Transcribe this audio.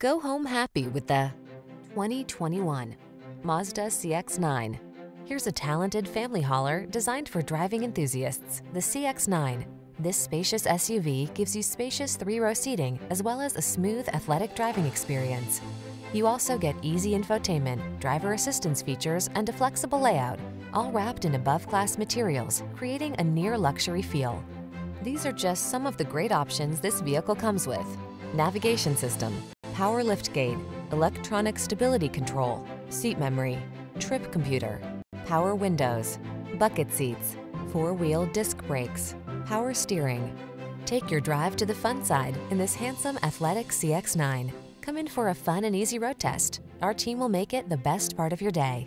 Go home happy with the 2021 Mazda CX-9. Here's a talented family hauler designed for driving enthusiasts, the CX-9. This spacious SUV gives you spacious three-row seating as well as a smooth, athletic driving experience. You also get easy infotainment, driver assistance features, and a flexible layout, all wrapped in above-class materials, creating a near-luxury feel. These are just some of the great options this vehicle comes with. Navigation system, power liftgate, electronic stability control, seat memory, trip computer, power windows, bucket seats, four-wheel disc brakes, power steering. Take your drive to the fun side in this handsome, athletic CX-9. Come in for a fun and easy road test. Our team will make it the best part of your day.